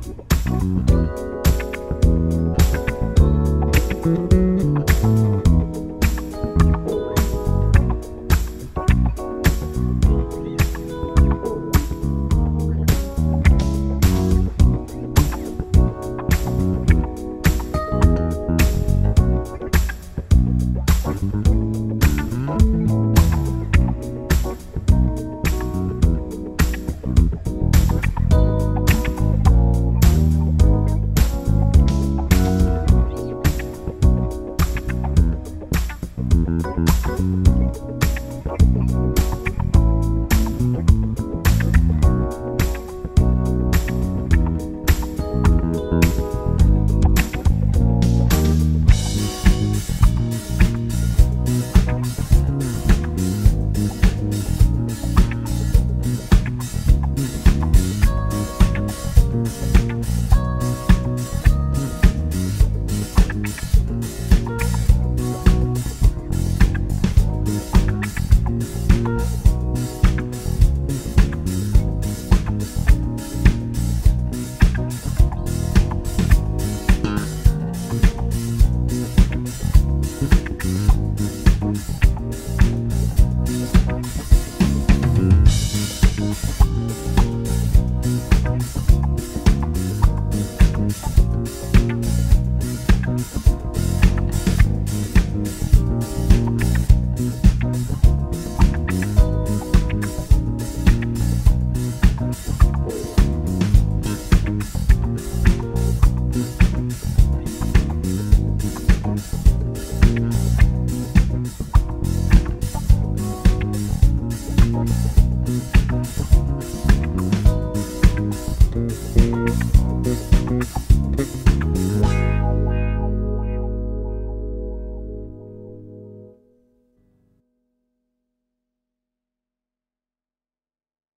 Mm-hmm. you